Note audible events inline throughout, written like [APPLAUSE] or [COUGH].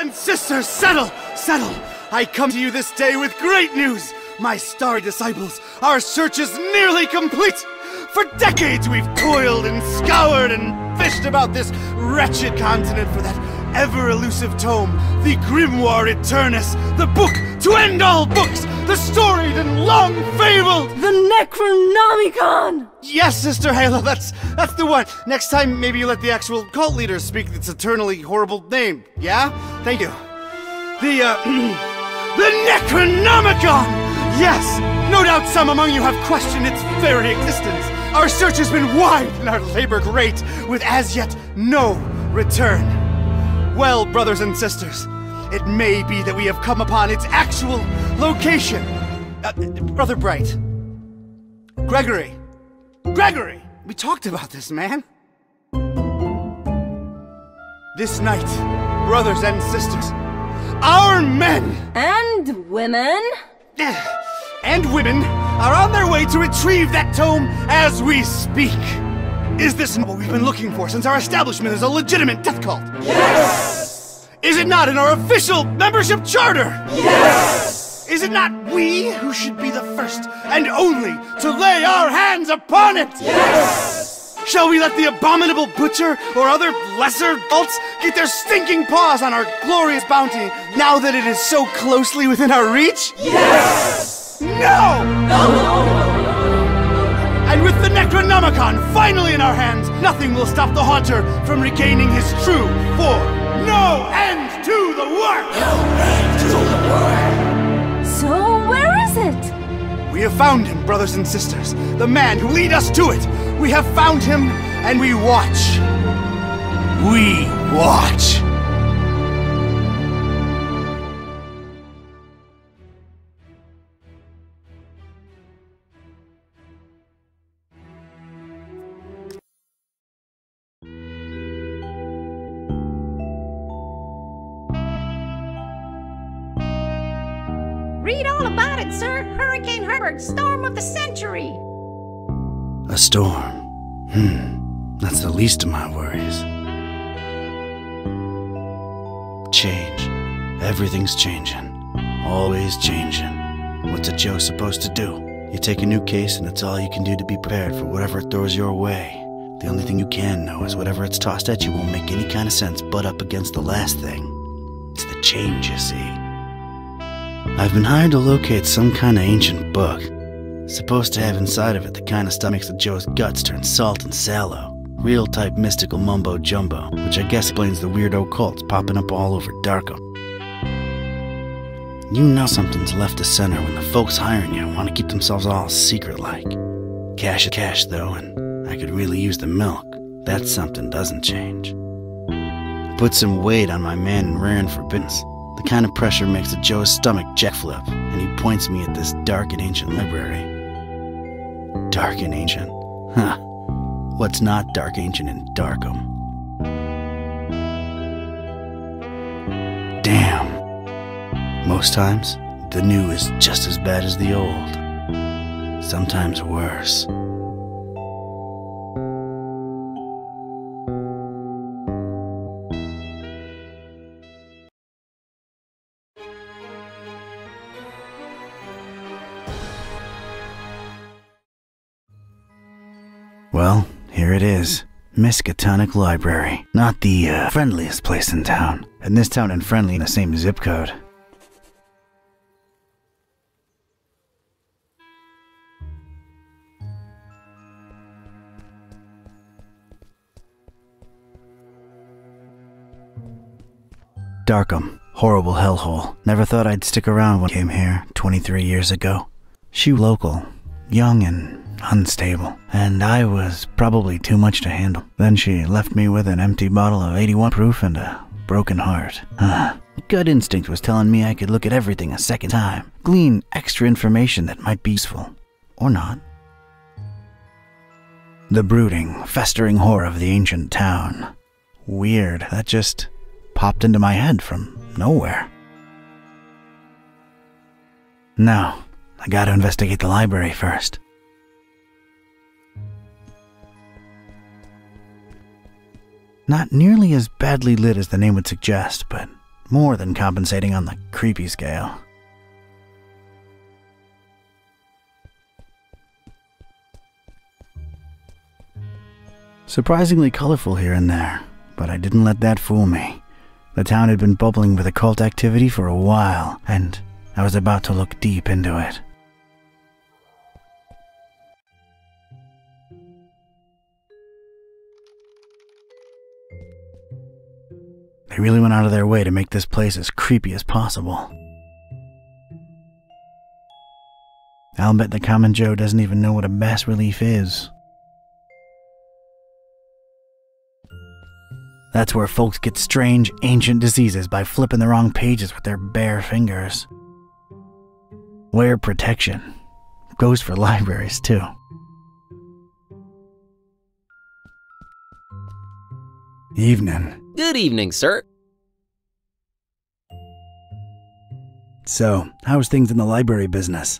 And sisters, settle, settle. I come to you this day with great news. My starry disciples, our search is nearly complete. For decades we've toiled and scoured and fished about this wretched continent for that ever elusive tome, the Grimoire Eternus, the book to end all books, the storied and long fabled. The Necronomicon! Yes, Sister Halo, that's that's the one. Next time, maybe you let the actual cult leader speak its eternally horrible name. Yeah? Thank you. The uh, [CLEARS THROAT] the Necronomicon. Yes, no doubt some among you have questioned its very existence. Our search has been wide and our labor great, with as yet no return. Well, brothers and sisters, it may be that we have come upon its actual location. Uh, Brother Bright. Gregory. Gregory! We talked about this, man. This night, brothers and sisters, our men And women? [SIGHS] and women are on their way to retrieve that tome as we speak. Is this what we've been looking for since our establishment is a legitimate death cult? Yes! Is it not in our official membership charter? Yes! Is it not we who should be the first and only to lay our hands upon it? Yes! Shall we let the abominable butcher or other lesser cults get their stinking paws on our glorious bounty now that it is so closely within our reach? Yes! No! No! And with the Necronomicon finally in our hands, nothing will stop the Haunter from regaining his true form. No end to the work! So where is it? We have found him, brothers and sisters. The man who lead us to it. We have found him, and we watch. We watch. Storm of the century. A storm. Hmm. That's the least of my worries. Change. Everything's changing. Always changing. What's a Joe supposed to do? You take a new case, and it's all you can do to be prepared for whatever it throws your way. The only thing you can know is whatever it's tossed at you won't make any kind of sense but up against the last thing. It's the change, you see. I've been hired to locate some kind of ancient book. Supposed to have inside of it the kind of stuff makes a Joe's guts turn salt and sallow. Real type mystical mumbo jumbo, which I guess explains the weirdo cults popping up all over Darkham. You know something's left to center when the folks hiring you want to keep themselves all secret like. Cash is cash, though, and I could really use the milk. That something doesn't change. Put some weight on my man and ran for forbiddance. The kind of pressure makes a Joe's stomach jack flip, and he points me at this dark and ancient library. Dark and ancient? Huh. What's not dark, ancient, and Darkham? Damn. Most times, the new is just as bad as the old. Sometimes worse. Miskatonic Library. Not the uh, friendliest place in town. And this town and friendly in the same zip code. Darkham. Horrible hellhole. Never thought I'd stick around when I came here 23 years ago. She local, young and unstable, and I was probably too much to handle. Then she left me with an empty bottle of 81 proof and a broken heart. Ah, Gut instinct was telling me I could look at everything a second time, glean extra information that might be useful. Or not. The brooding, festering horror of the ancient town. Weird, that just popped into my head from nowhere. Now, I gotta investigate the library first. Not nearly as badly lit as the name would suggest, but more than compensating on the creepy scale. Surprisingly colorful here and there, but I didn't let that fool me. The town had been bubbling with occult activity for a while, and I was about to look deep into it. They really went out of their way to make this place as creepy as possible. I'll bet the common Joe doesn't even know what a bas relief is. That's where folks get strange, ancient diseases by flipping the wrong pages with their bare fingers. Wear protection. Goes for [LAUGHS] libraries, too. Evening. Good evening, sir. So, how's things in the library business?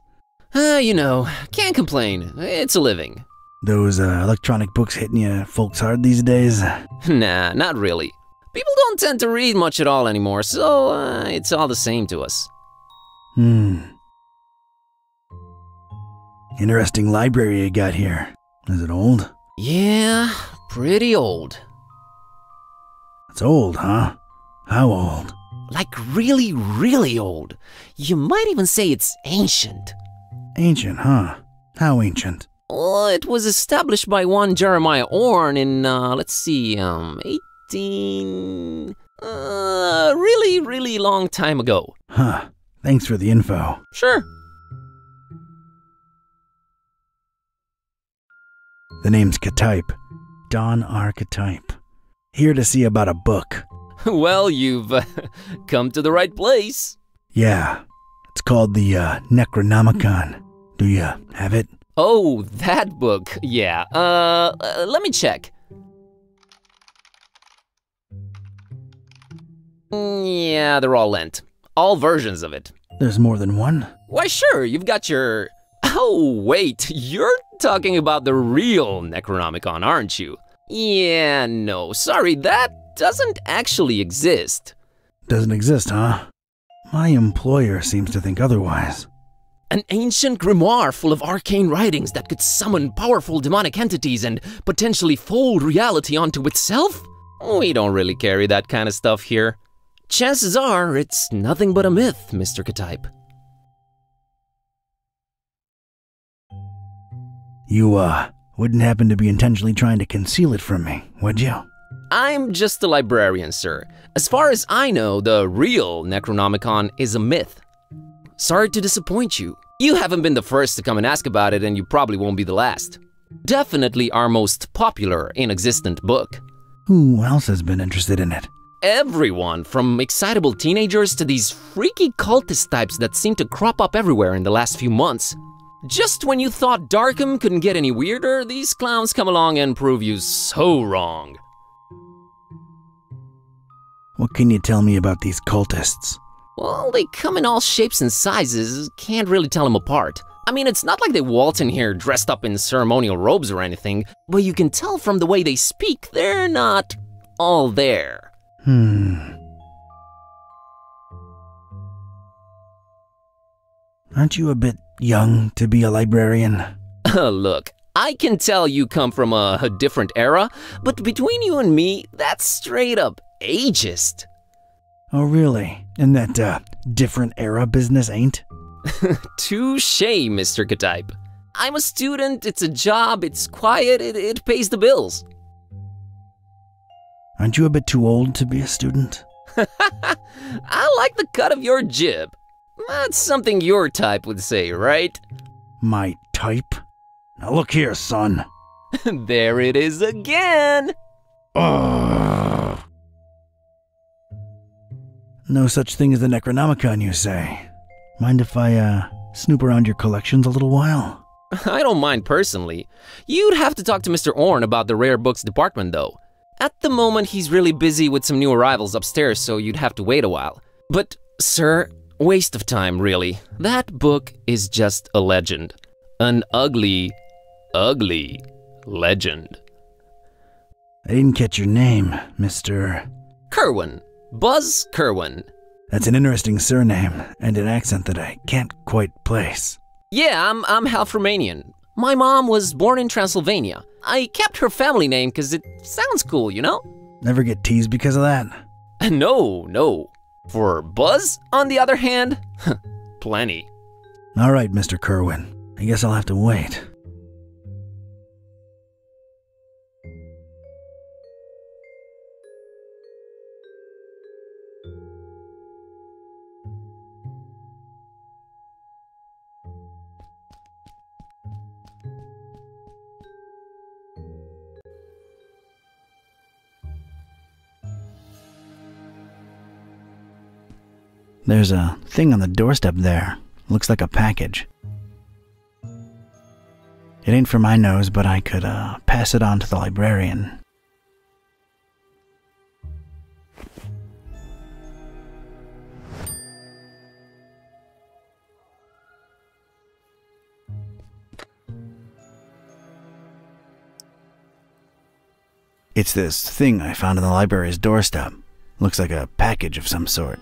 Uh, you know, can't complain. It's a living. Those uh, electronic books hitting you folks hard these days? [LAUGHS] Nah, not really. People don't tend to read much at all anymore, so uh, it's all the same to us. Hmm. Interesting library you got here. Is it old? Yeah, pretty old. It's old, huh? How old? Like really, really old. You might even say it's ancient. Ancient, huh? How ancient? Well, it was established by one Jeremiah Orn in, uh, let's see, um, 18. Uh, really, really long time ago. Huh. Thanks for the info. Sure. The name's Ketype. Don Archetype. Here to see about a book. [LAUGHS] Well, you've uh, [LAUGHS] come to the right place. Yeah. It's called the uh, Necronomicon. Do you have it? Oh, that book. Yeah. Uh, uh, let me check. Mm, Yeah, they're all lent. All versions of it. There's more than one? Why, sure, you've got your. [LAUGHS] Oh, wait, you're talking about the real Necronomicon, aren't you? Yeah, no, sorry, that doesn't actually exist. Doesn't exist, huh? My employer seems to think otherwise. An ancient grimoire full of arcane writings that could summon powerful demonic entities and potentially fold reality onto itself? We don't really carry that kind of stuff here. Chances are it's nothing but a myth, Mr. Ketype. You, uh, wouldn't happen to be intentionally trying to conceal it from me, would you? I'm just a librarian, sir. As far as I know, the real Necronomicon is a myth. Sorry to disappoint you. You haven't been the first to come and ask about it, and you probably won't be the last. Definitely our most popular in existent book. Who else has been interested in it? Everyone, from excitable teenagers to these freaky cultist types that seem to crop up everywhere in the last few months. Just when you thought Darkham couldn't get any weirder, these clowns come along and prove you so wrong. What can you tell me about these cultists? Well, they come in all shapes and sizes, can't really tell them apart. I mean, it's not like they waltz in here dressed up in ceremonial robes or anything, but you can tell from the way they speak, they're not all there. Hmm. Aren't you a bit young to be a librarian? [LAUGHS] Look, I can tell you come from a, a different era, but between you and me, that's straight up ageist. Oh, really? And that, uh, different era business ain't? [LAUGHS] Touche, Mr. Ketype. I'm a student, it's a job, it's quiet, it, it pays the bills. Aren't you a bit too old to be a student? [LAUGHS] I like the cut of your jib. That's something your type would say, right? My type? Now look here, son. [LAUGHS] there it is again. Ugh. No such thing as the Necronomicon, you say? Mind if I, uh, snoop around your collections a little while? [LAUGHS] I don't mind personally. You'd have to talk to Mr. Orn about the rare books department, though. At the moment, he's really busy with some new arrivals upstairs, so you'd have to wait a while. But, sir, waste of time, really. That book is just a legend. An ugly, ugly legend. I didn't catch your name, Mr. Kerwin. Buzz Kerwin. That's an interesting surname and an accent that I can't quite place. Yeah, I'm, I'm half Romanian. My mom was born in Transylvania. I kept her family name because it sounds cool, you know? Never get teased because of that? [LAUGHS] No, no. For Buzz, on the other hand, [LAUGHS] plenty. All right, Mr. Kerwin. I guess I'll have to wait. There's a thing on the doorstep there. Looks like a package. It ain't for my nose, but I could uh, pass it on to the librarian. It's this thing I found on the library's doorstep. Looks like a package of some sort.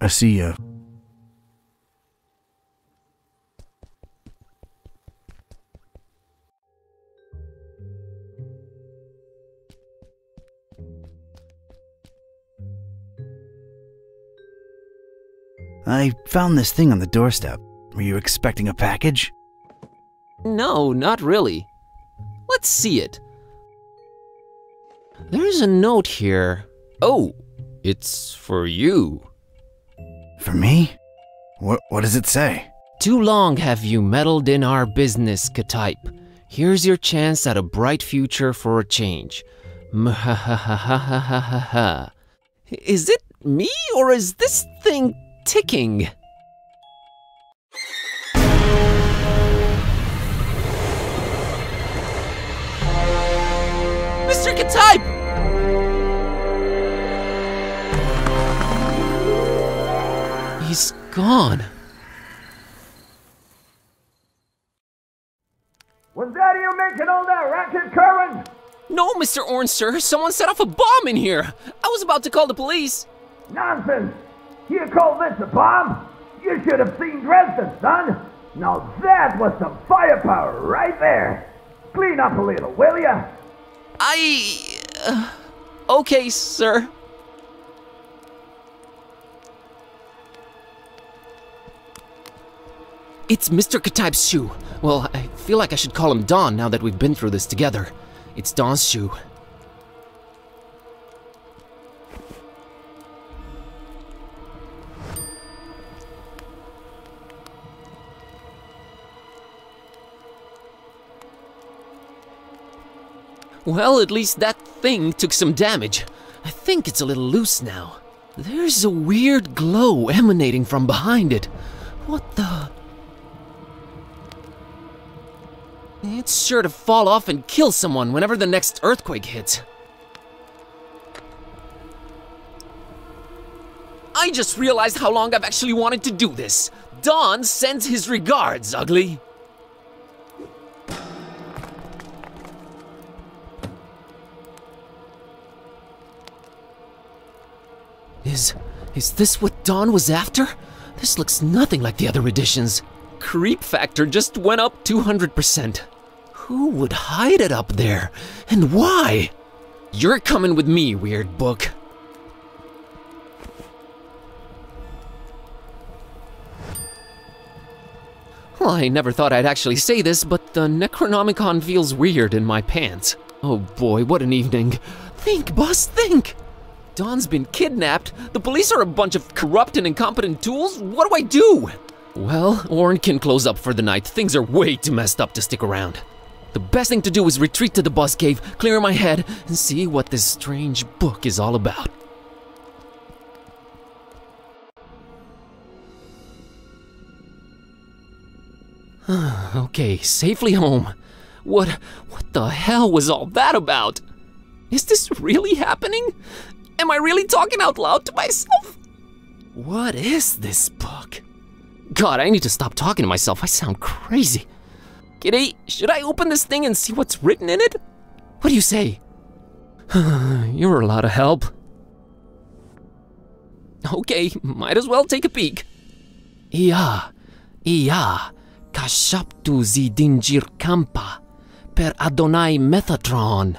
I see you. I found this thing on the doorstep. Were you expecting a package? No, not really. Let's see it. There's a note here. Oh, it's for you. For me? What, what does it say? Too long have you meddled in our business, Ketype. Here's your chance at a bright future for a change. Is it me or is this thing ticking? Mr. Ketype! He's gone. Was that you making all that racket, Kerwin? No, Mr. Orange, sir. Someone set off a bomb in here. I was about to call the police. Nonsense! You call this a bomb? You should have seen Dresden, son! Now that was some firepower right there! Clean up a little, will ya? I. Uh, okay, sir. It's Mr. Ketype's shoe. Well, I feel like I should call him Don now that we've been through this together. It's Don's shoe. Well, at least that thing took some damage. I think it's a little loose now. There's a weird glow emanating from behind it. What the? It's sure to fall off and kill someone whenever the next earthquake hits. I just realized how long I've actually wanted to do this. Don sends his regards, ugly. Is. is this what Don was after? This looks nothing like the other editions. Creep factor just went up 200%. Who would hide it up there? And why? You're coming with me, weird book. Well, I never thought I'd actually say this, but the Necronomicon feels weird in my pants. Oh boy, what an evening. Think, boss, think! Don's been kidnapped, the police are a bunch of corrupt and incompetent tools, what do I do? Well, Orn can close up for the night, things are way too messed up to stick around. The best thing to do is retreat to the bus cave, clear my head, and see what this strange book is all about. [SIGHS] okay, safely home. What what the hell was all that about? Is this really happening? Am I really talking out loud to myself? What is this book? God, I need to stop talking to myself. I sound crazy. Kitty, should I open this thing and see what's written in it? What do you say? [SIGHS] You're a lot of help. Okay, might as well take a peek. Ia, ia, kashaptu zidinjir kampa, per Adonai Methatron.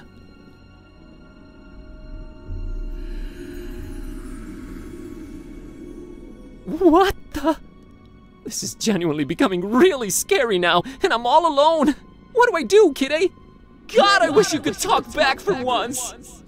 What the? This is genuinely becoming really scary now, and I'm all alone. What do I do, Kitty? God, I wish you could talk back for once.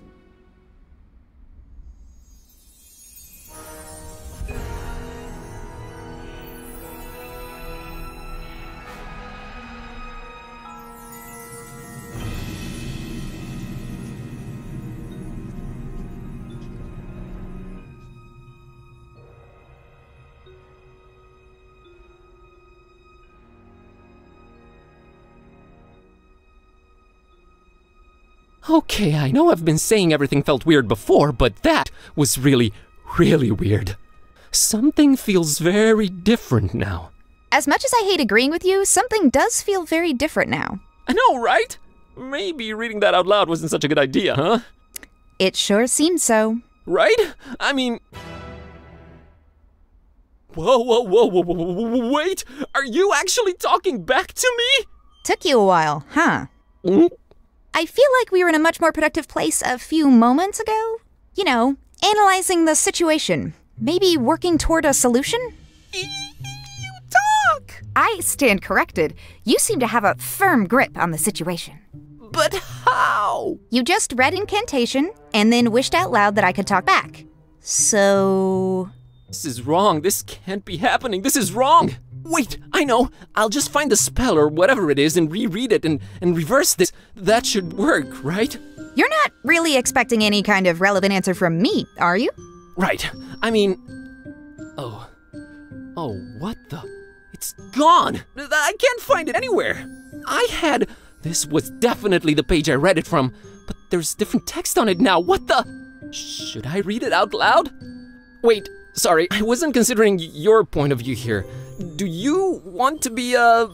Okay, I know I've been saying everything felt weird before, but that was really, really weird. Something feels very different now. As much as I hate agreeing with you, something does feel very different now. I know, right? Maybe reading that out loud wasn't such a good idea, huh? It sure seems so. Right? I mean. Whoa, whoa, whoa, whoa, whoa, whoa, wait! Are you actually talking back to me? Took you a while, huh? Mm? I feel like we were in a much more productive place a few moments ago. You know, analyzing the situation, maybe working toward a solution? You talk! I stand corrected. You seem to have a firm grip on the situation. But how? You just read incantation and then wished out loud that I could talk back. So. This is wrong. This can't be happening. This is wrong. Wait, I know. I'll just find the spell or whatever it is and reread it and, and reverse this. That should work, right? You're not really expecting any kind of relevant answer from me, are you? Right. I mean. Oh. Oh, what the? It's gone! I can't find it anywhere! I had. This was definitely the page I read it from, but there's different text on it now. What the? Should I read it out loud? Wait, sorry, I wasn't considering your point of view here. Do you want to be a.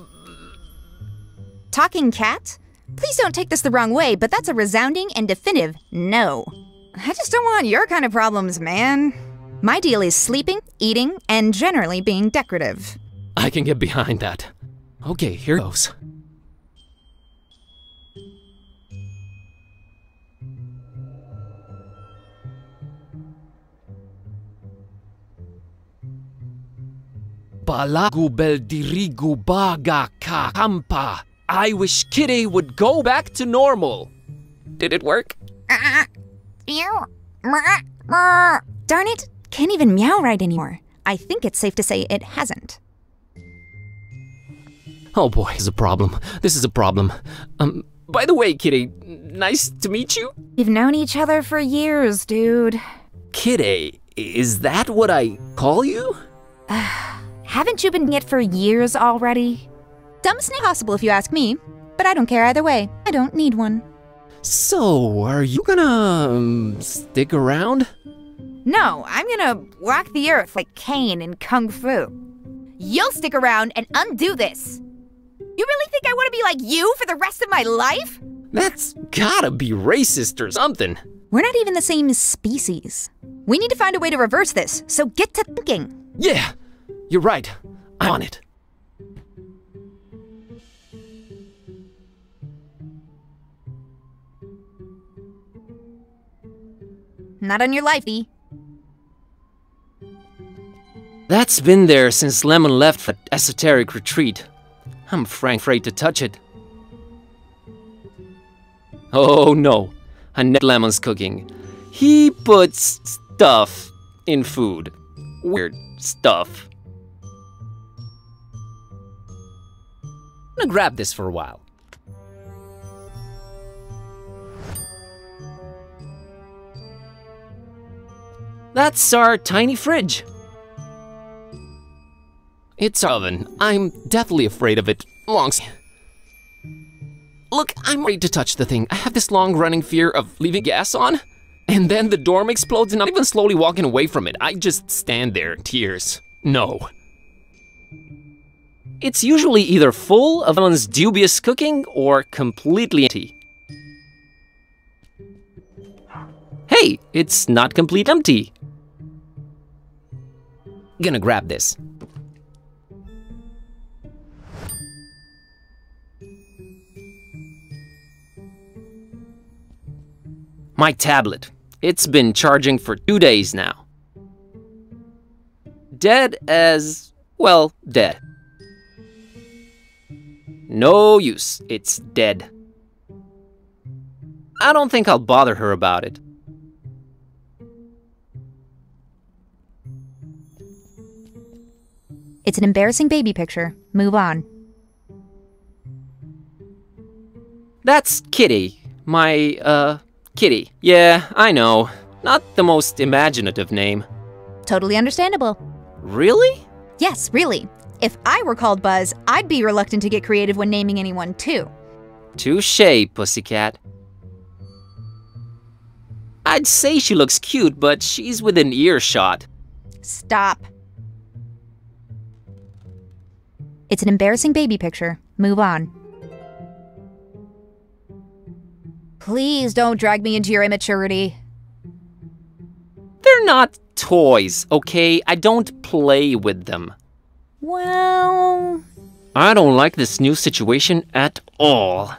Talking cat? Please don't take this the wrong way, but that's a resounding and definitive no. I just don't want your kind of problems, man. My deal is sleeping, eating, and generally being decorative. I can get behind that. Okay, here goes. Balagu beldirigu baga. I wish Kitty would go back to normal. Did it work? Darn it, can't even meow right anymore. I think it's safe to say it hasn't. Oh boy, this is a problem. This is a problem. Um, by the way, Kitty, nice to meet you. We've known each other for years, dude. Kitty, is that what I call you? [SIGHS] Haven't you been it for years already? Dumbest name possible if you ask me, but I don't care either way. I don't need one. So, are you gonna um, stick around? No, I'm gonna walk the earth like Caine in Kung Fu. You'll stick around and undo this. You really think I want to be like you for the rest of my life? That's gotta be racist or something. We're not even the same species. We need to find a way to reverse this, so get to thinking. Yeah, you're right. I'm on it. Not on your life, E. That's been there since Lemon left for esoteric retreat. I'm frank afraid to touch it. Oh no, Annette Lemon's cooking. He puts stuff in food. Weird stuff. I'm gonna grab this for a while. That's our tiny fridge. It's our oven. I'm deathly afraid of it. Longs. Look, I'm afraid to touch the thing. I have this long running fear of leaving gas on. And then the dorm explodes and I'm even slowly walking away from it. I just stand there in tears. No, it's usually either full of someone's dubious cooking or completely empty. Hey, it's not complete empty. Gonna grab this. My tablet. It's been charging for two days now. Dead as, well, dead. No use, it's dead. I don't think I'll bother her about it. It's an embarrassing baby picture. Move on. That's Kitty. My, uh, Kitty. Yeah, I know. Not the most imaginative name. Totally understandable. Really? Yes, really. If I were called Buzz, I'd be reluctant to get creative when naming anyone, too. Touche, pussycat. I'd say she looks cute, but she's within earshot. Stop. It's an embarrassing baby picture. Move on. Please don't drag me into your immaturity. They're not toys, okay? I don't play with them. Well, I don't like this new situation at all.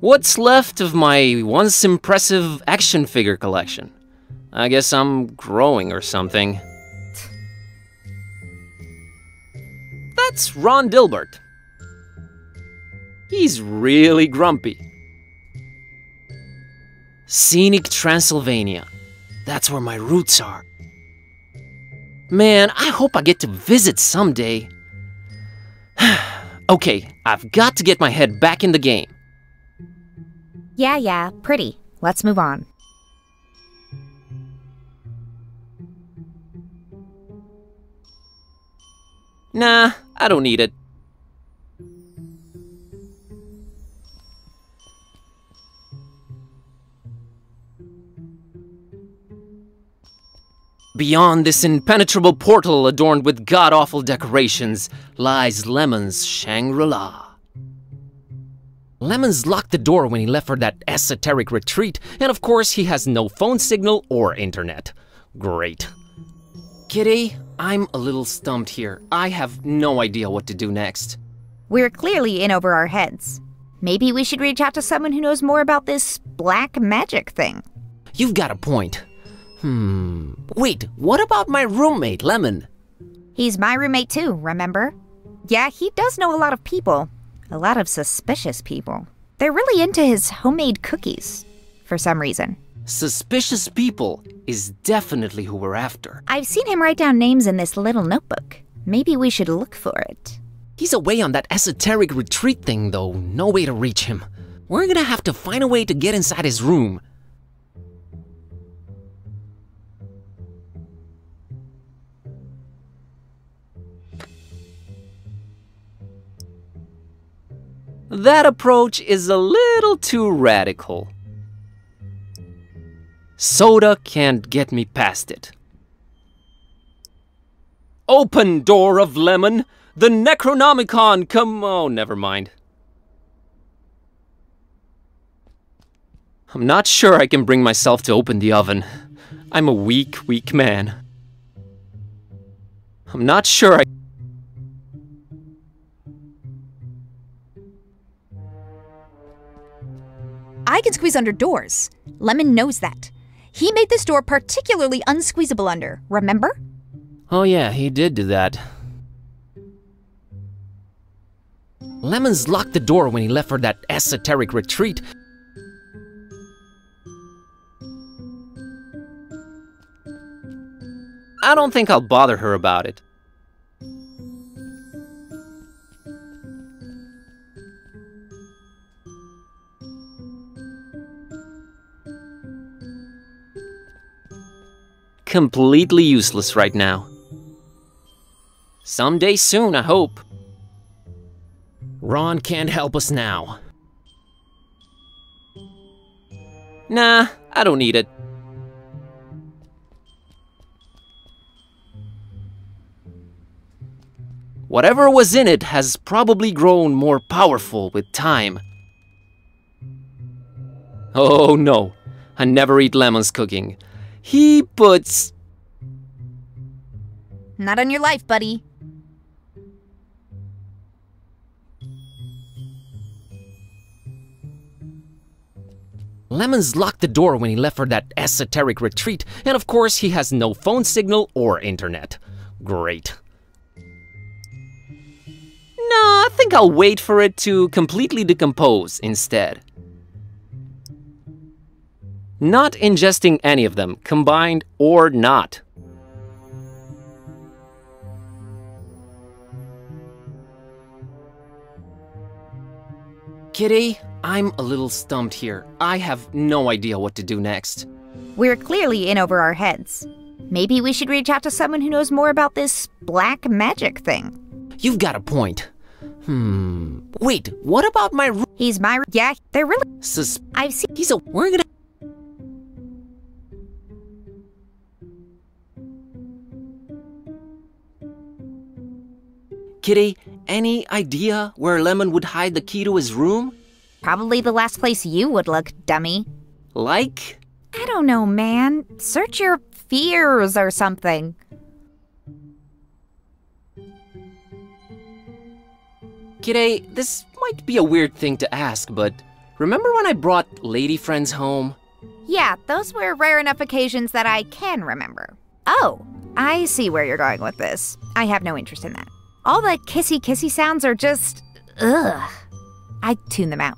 What's left of my once impressive action figure collection? I guess I'm growing or something. That's Ron Dilbert. He's really grumpy. Scenic Transylvania. That's where my roots are. Man, I hope I get to visit someday. [SIGHS] okay, I've got to get my head back in the game. yeah, yeah, pretty. Let's move on. Nah, I don't need it. Beyond this impenetrable portal adorned with god awful decorations lies Lemon's Shangri La. Lemon's locked the door when he left for that esoteric retreat, and of course, he has no phone signal or internet. Great. Kitty, I'm a little stumped here. I have no idea what to do next. We're clearly in over our heads. Maybe we should reach out to someone who knows more about this black magic thing. You've got a point. Hmm. Wait, what about my roommate, Lemon? He's my roommate too, remember? Yeah, he does know a lot of people. A lot of suspicious people. They're really into his homemade cookies, for some reason. Suspicious people is definitely who we're after. I've seen him write down names in this little notebook. Maybe we should look for it. He's away on that esoteric retreat thing, though. No way to reach him. We're gonna have to find a way to get inside his room. That approach is a little too radical. Soda can't get me past it. Open door of lemon! The Necronomicon come oh, never mind. I'm not sure I can bring myself to open the oven. I'm a weak, weak man. I'm not sure I I can squeeze under doors. Lemon knows that. He made this door particularly unsqueezable under, remember? Oh yeah, he did do that. Lemons locked the door when he left for that esoteric retreat. I don't think I'll bother her about it. Completely useless right now. Someday soon, I hope. Ron can't help us now. Nah, I don't need it. Whatever was in it has probably grown more powerful with time. Oh no, I never eat Lemon's cooking. He puts. Not on your life, buddy. Lemons locked the door when he left for that esoteric retreat, and of course, he has no phone signal or internet. Great. No, I think I'll wait for it to completely decompose instead. Not ingesting any of them, combined or not. Kitty, I'm a little stumped here. I have no idea what to do next. We're clearly in over our heads. Maybe we should reach out to someone who knows more about this black magic thing. You've got a point. Hmm. Wait, what about my He's my. Yeah, they're really. sus- I've seen. He's a. We're gonna. Kitty, any idea where Lemon would hide the key to his room? Probably the last place you would look, dummy. Like? I don't know, man. Search your fears or something. Kitty, this might be a weird thing to ask, but remember when I brought lady friends home? Yeah, those were rare enough occasions that I can remember. Oh, I see where you're going with this. I have no interest in that. All the kissy kissy sounds are just. ugh. I tune them out.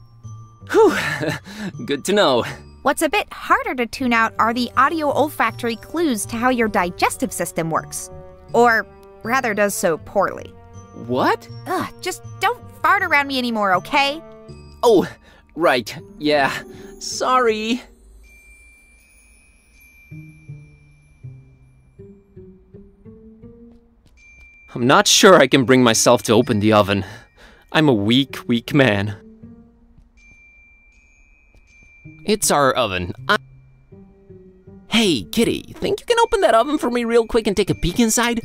Whew, [LAUGHS] good to know. What's a bit harder to tune out are the audio olfactory clues to how your digestive system works. Or rather, does so poorly. What? Ugh, just don't fart around me anymore, okay? Oh, right, yeah. Sorry. I'm not sure I can bring myself to open the oven. I'm a weak, weak man. It's our oven. I hey, Kitty, think you can open that oven for me real quick and take a peek inside?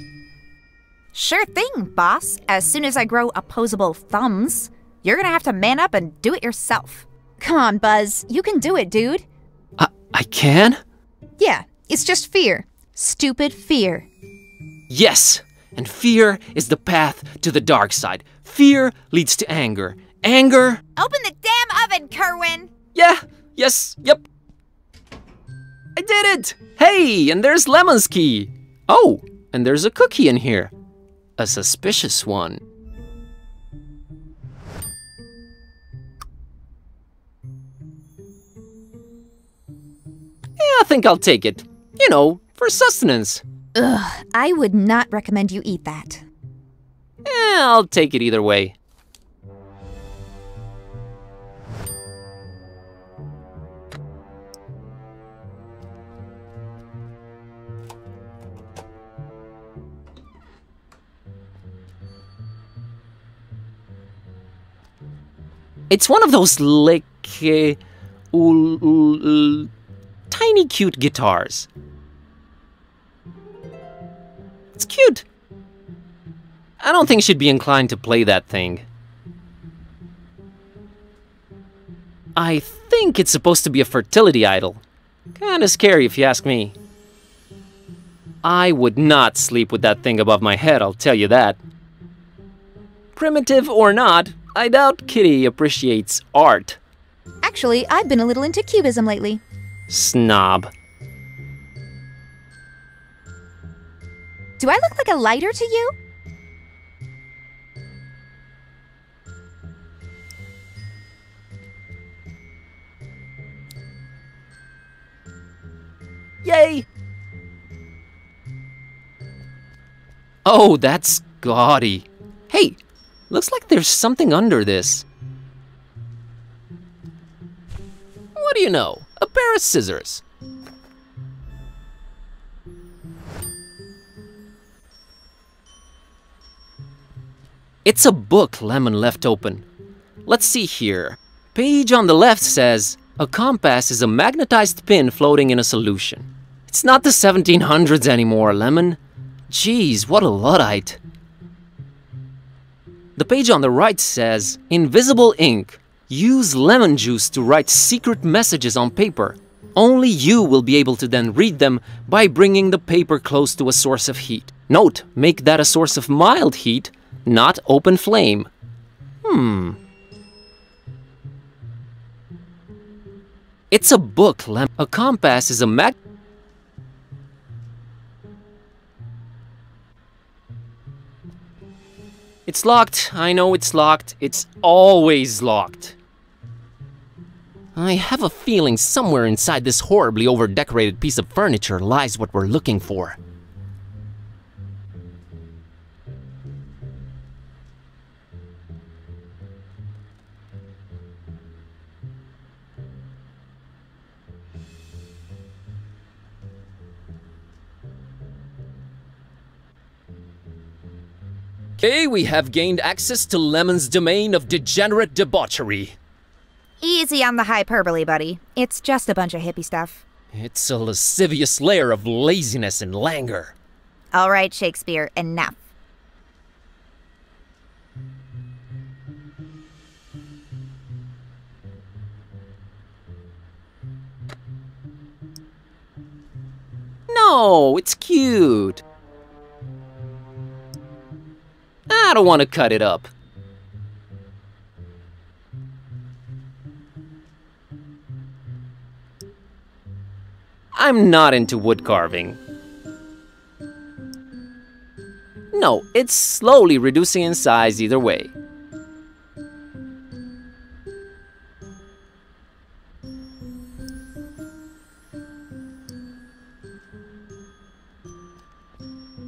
Sure thing, boss. As soon as I grow opposable thumbs, you're gonna have to man up and do it yourself. Come on, Buzz. You can do it, dude. I, I can? Yeah, it's just fear. Stupid fear. Yes! And fear is the path to the dark side. Fear leads to anger. Anger Open the damn oven, Kerwin! Yeah, yes, yep. I did it! Hey, and there's Lemon's key. Oh, and there's a cookie in here. A suspicious one. Yeah, I think I'll take it. You know, for sustenance. Ugh, I would not recommend you eat that. Eh, I'll take it either way. It's one of those like uh, ul- ul- ul- tiny cute guitars. It's cute. I don't think she'd be inclined to play that thing. I think it's supposed to be a fertility idol. Kinda scary if you ask me. I would not sleep with that thing above my head, I'll tell you that. Primitive or not, I doubt Kitty appreciates art. Actually, I've been a little into cubism lately. Snob. Do I look like a lighter to you? Yay! Oh, that's gaudy. Hey, looks like there's something under this. What do you know? A pair of scissors. It's a book Lemon left open. Let's see here. Page on the left says, a compass is a magnetized pin floating in a solution. It's not the 1700s anymore, Lemon. Geez, what a Luddite. The page on the right says, Invisible ink. Use lemon juice to write secret messages on paper. Only you will be able to then read them by bringing the paper close to a source of heat. Note, make that a source of mild heat, not open flame. Hmm. It's a book, Lem. A compass is a mag. It's locked. I know it's locked. It's always locked. I have a feeling somewhere inside this horribly over-decorated piece of furniture lies what we're looking for. Okay, we have gained access to Lemon's domain of degenerate debauchery. Easy on the hyperbole, buddy. It's just a bunch of hippie stuff. It's a lascivious layer of laziness and languor. All right, Shakespeare, enough. No, it's cute. I don't want to cut it up. I'm not into wood carving. No, it's slowly reducing in size either way.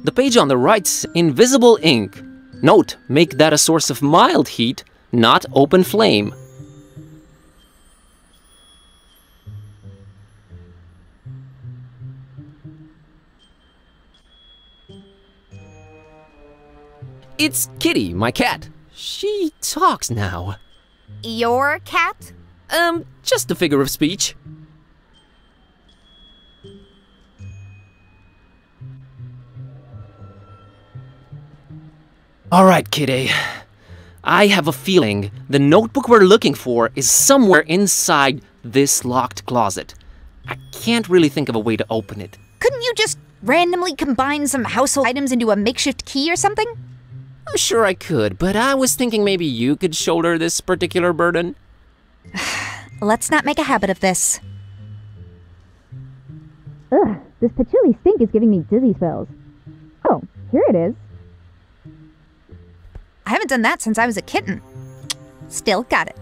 The page on the right's invisible ink. Note, make that a source of mild heat, not open flame. It's Kitty, my cat. She talks now. Your cat? Um, just a figure of speech. Alright, Kitty. I have a feeling the notebook we're looking for is somewhere inside this locked closet. I can't really think of a way to open it. Couldn't you just randomly combine some household items into a makeshift key or something? I'm sure I could, but I was thinking maybe you could shoulder this particular burden. [SIGHS] Let's not make a habit of this. Ugh, this patchouli stink is giving me dizzy spells. Oh, here it is. I haven't done that since I was a kitten. Still got it.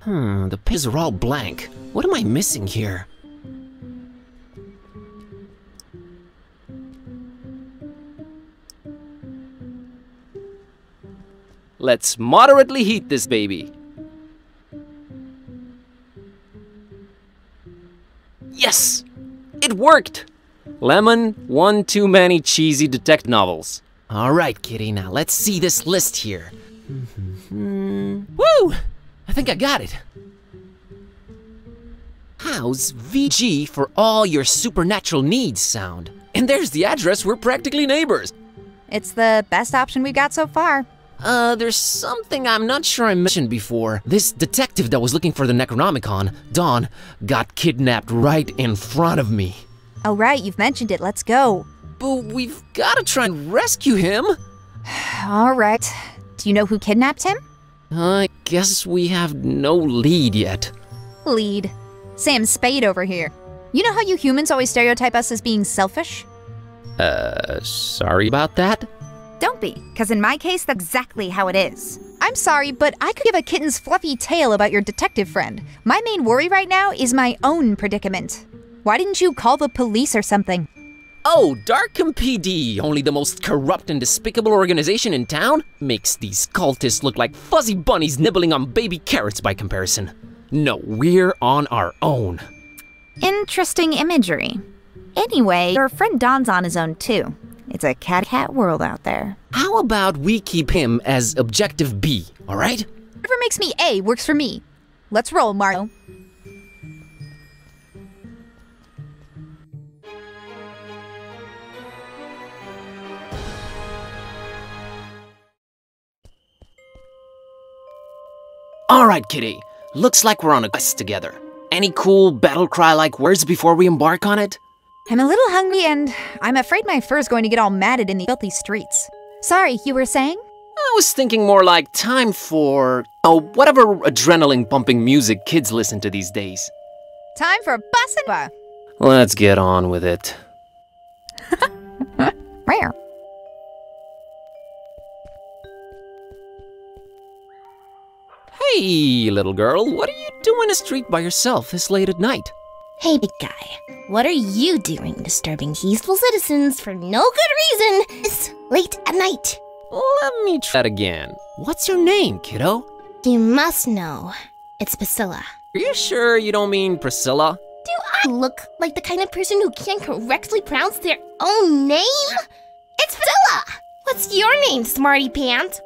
Hmm, the pages are all blank. What am I missing here? Let's moderately heat this baby. Yes! It worked! Lemon, one too many cheesy detect novels. Alright, kitty, now let's see this list here. Mm-hmm. Woo! I think I got it. How's VG for all your supernatural needs sound? And there's the address, we're practically neighbors. It's the best option we've got so far. Uh, there's something I'm not sure I mentioned before. This detective that was looking for the Necronomicon, Don, got kidnapped right in front of me. Oh, right, you've mentioned it. Let's go. But we've gotta try and rescue him. [SIGHS] All right. Do you know who kidnapped him? I guess we have no lead yet. Lead. Sam Spade over here. You know how you humans always stereotype us as being selfish? Uh, sorry about that? Don't be, because in my case, that's exactly how it is. I'm sorry, but I could give a kitten's fluffy tale about your detective friend. My main worry right now is my own predicament. Why didn't you call the police or something? Oh, Darkham PD, only the most corrupt and despicable organization in town, makes these cultists look like fuzzy bunnies nibbling on baby carrots by comparison. No, we're on our own. Interesting imagery. Anyway, your friend Don's on his own too. It's a cat cat world out there. How about we keep him as objective B, alright? Whatever makes me A works for me. Let's roll, Mario. Alright, kitty. Looks like we're on a quest together. Any cool battle cry like words before we embark on it? I'm a little hungry and I'm afraid my fur's going to get all matted in the filthy streets. Sorry, you were saying? I was thinking more like time for. Oh, whatever adrenaline pumping music kids listen to these days. Time for bossa Let's get on with it. [LAUGHS] Rare. Hey, little girl, what are you doing in the street by yourself this late at night? Hey, big guy. What are you doing disturbing peaceful citizens for no good reason this late at night? Let me try that again. What's your name, kiddo? You must know. It's Priscilla. Are you sure you don't mean Priscilla? Do I look like the kind of person who can't correctly pronounce their own name? It's Priscilla! What's your name, Smarty Pants?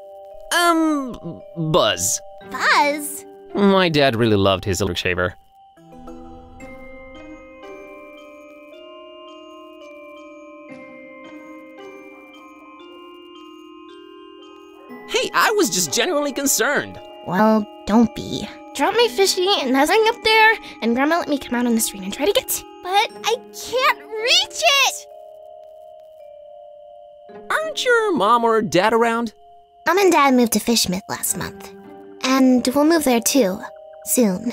Um, Buzz. Buzz? My dad really loved his electric shaver. Was just genuinely concerned. Well, don't be. Drop my fishy and nuzzling up there, and Grandma let me come out on the street and try to get it. But I can't reach it! Aren't your mom or dad around? Mom and Dad moved to Fishmith last month. And we'll move there too. Soon.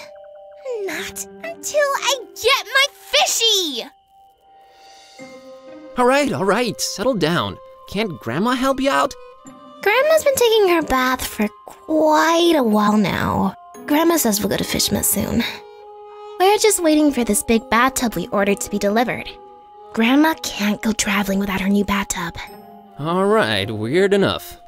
Not until I get my fishy! Alright, alright, settle down. Can't Grandma help you out? Grandma's been taking her bath for quite a while now. Grandma says we'll go to Fishmith soon. We're just waiting for this big bathtub we ordered to be delivered. Grandma can't go traveling without her new bathtub. Alright, weird enough.